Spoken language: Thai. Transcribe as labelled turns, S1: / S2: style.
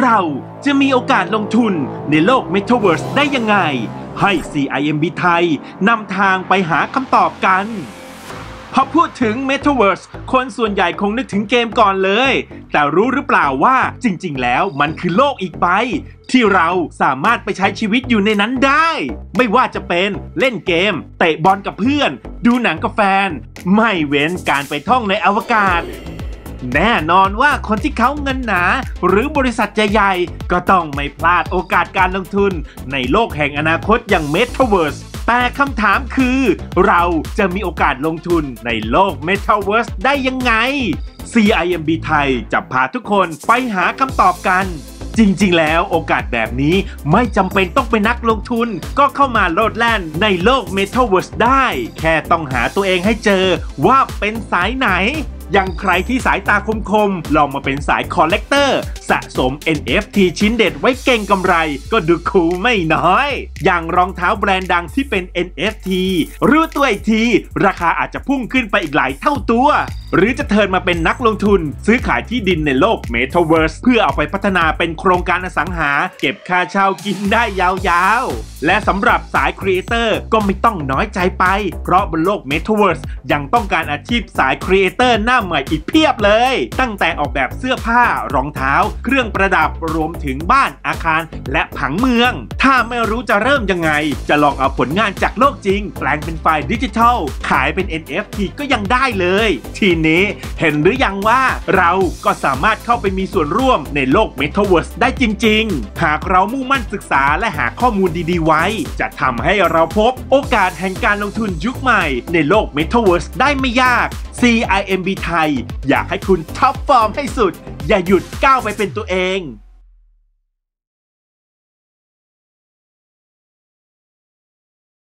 S1: เราจะมีโอกาสลงทุนในโลก Metaverse ได้ยังไง ให้ CIMB ไทยนำทางไปหาคำตอบกันพอพูดถึง Metaverse คนส่วนใหญ่คงนึกถึงเกมก่อนเลย แต่รู้หรือเปล่าว่าจริง ๆ แล้วมันคือโลกอีกใบที่เราสามารถไปใช้ชีวิตอยู่ในนั้นได้ ไม่ว่าจะเป็นเล่นเกม เตะบอลกับเพื่อน ดูหนังกับแฟน ไม่เว้นการไปท่องในอวกาศ แน่นอนว่าคนที่เขาเงินหนา หรือบริษัทใหญ่ๆก็ต้องไม่พลาดโอกาสการลงทุน ในโลกแห่งอนาคตอย่าง Metaverse แต่คำถามคือ เราจะมีโอกาสลงทุนในโลก Metaverse ได้ยังไง CIMB ไทยจะพาทุกคนไปหาคำตอบกัน จริงๆ แล้วโอกาสแบบนี้ไม่จำเป็นต้องเป็นนักลงทุน ก็เข้ามาโลดแล่นในโลก Metaverse ได้ แค่ต้องหาตัวเองให้เจอว่าเป็นสายไหน อย่างใครที่สายตาคมๆลองมาเป็นสาย collector สะสม NFT ชิ้นเด็ดไว้เก็งกำไร ก็ดู cool ไม่น้อย อย่างรองเท้าแบรนด์ดังที่เป็น NFT รู้ตัวอีกที ราคาอาจจะพุ่งขึ้นไปอีกหลายเท่าตัว หรือจะ turn มาเป็นนักลงทุน ซื้อขายที่ดินในโลก Metaverse เพื่อเอาไปพัฒนาเป็นโครงการอสังหา เก็บค่าเช่ากินได้ยาวๆ และสำหรับสาย creator ก็ไม่ต้องน้อยใจไป เพราะบนโลก Metaverse ยังต้องการอาชีพสาย creator หน้าใหม่อีกเพียบเลย ตั้งแต่ออกแบบเสื้อผ้ารองเท้า เครื่องประดับรวมถึงบ้านอาคารและผังเมือง ถ้าไม่รู้จะเริ่มยังไง จะลองเอาผลงานจากโลกจริง แปลงเป็นไฟล์ดิจิทัล ขายเป็น NFT ก็ยังได้เลยทีนเห็นหรือยังว่าเราก็สามารถเข้าไปมีส่วนร่วมในโลก Metaverse ได้จริง ๆ หากเรามุ่งมั่นศึกษาและหาข้อมูลดีๆ ไว้ จะทำให้เราพบโอกาสแห่งการลงทุนยุคใหม่ในโลก Metaverse ได้ไม่ยาก CIMB ไทย อยากให้คุณท็อปฟอร์มให้สุด อย่าหยุดก้าวไปเป็นตัวเอง